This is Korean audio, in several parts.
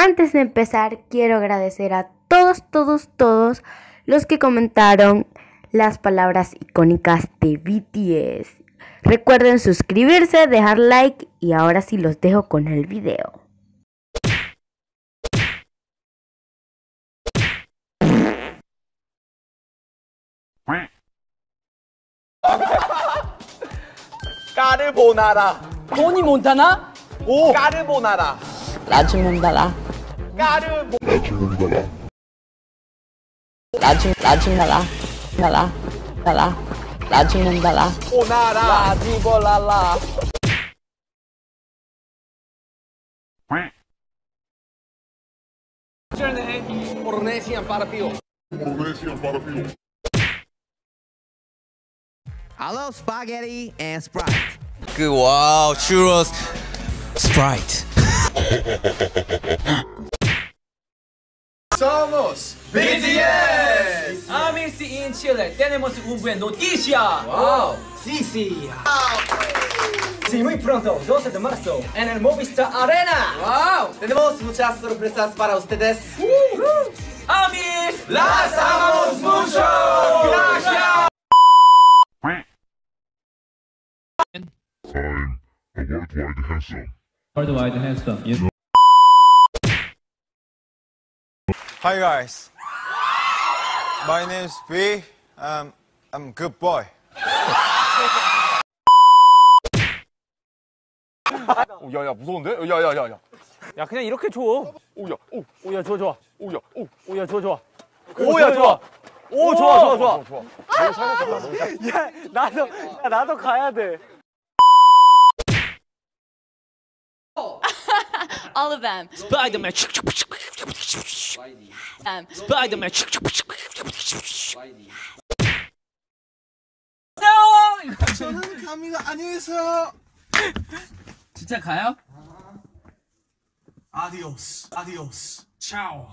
Antes de empezar, quiero agradecer a todos, todos, todos los que comentaron las palabras icónicas de BTS. Recuerden suscribirse, dejar like y ahora sí los dejo con el video. 까르보나라 토니 몬타나? 오 까르보나라 라지 몬다라 까르보 라지 라지 나라 나라 나라 라지 몬다라 오나라 라지볼라라 포르네시안 파라피오 I love spaghetti and Sprite. 그 와우 churros Sprite Somos BTS Amis en Chile, tenemos un buen noticia. Wow. Sí, sí. Sí, muy pronto, 12 de marzo, en el Movistar Arena. Wow tenemos muchas sorpresas para ustedes Amis, las amamos mucho gracias I'm a worldwide handsome. Yes. Hi guys My name is B um, I'm good boy 야야 무서운데? 야 야 야 야 야 그냥 이렇게 줘. 오 야 오 오 야 좋아 좋아. 오 야 오 오 야 좋아 좋아. 오 야 좋아 오 좋아 좋아 좋아. 좋아 너무 살렸다 너무 살 야 나도 야, 나도 가야 돼. All of them. Spider-Man. Um, Spider-Man. 저는 감이가 아니어서. 진짜 가요? 아디오스, 아디오스. 차오.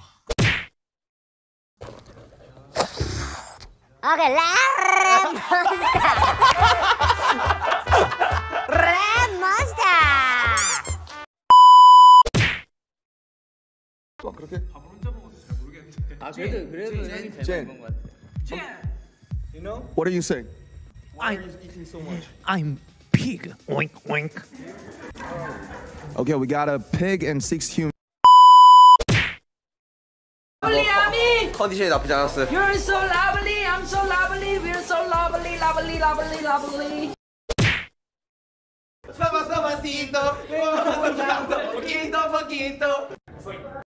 Okay, Red Monster. Red Monster. What are you saying? I'm pig. Oink oink. Okay, we got a pig and six humans. 컨디션이 나쁘지 않았어요 You're so lovely, I'm so lovely, we're so lovely, lovely, lovely, lovely. Suavecito, poquito, poquito